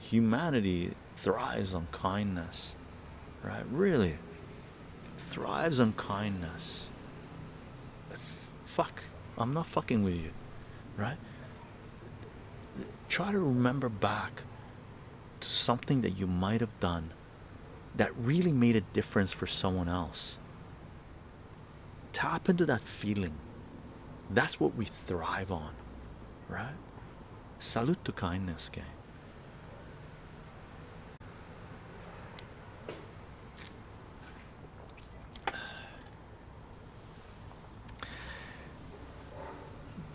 humanity thrives on kindness, right? Really thrives on kindness. Fuck, I'm not fucking with you, right? Try to remember back to something that you might have done that really made a difference for someone else. Tap into that feeling. That's what we thrive on, right? Salute to kindness, gang.